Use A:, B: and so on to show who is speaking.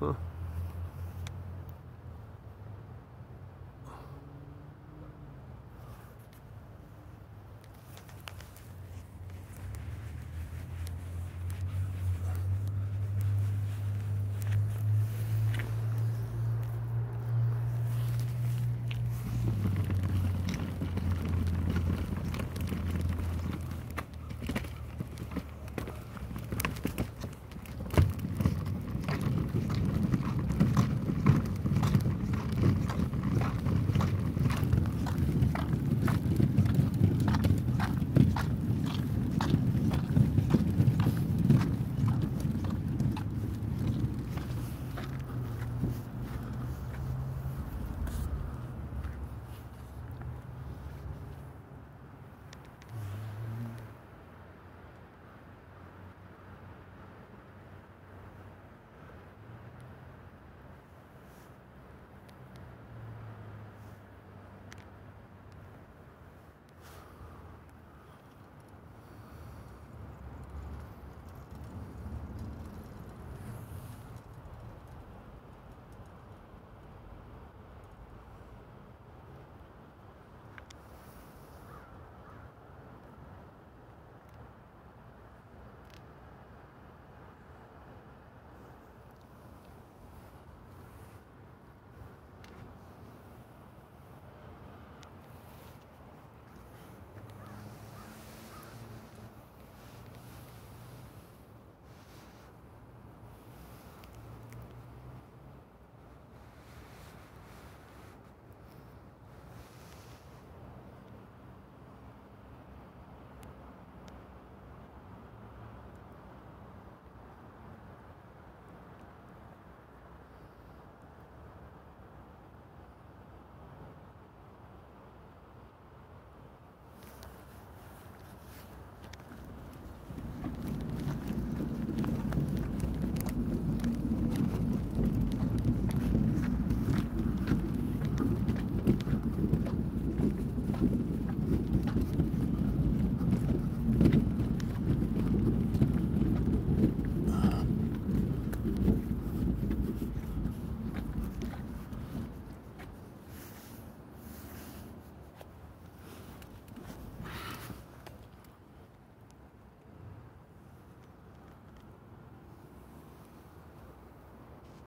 A: Huh.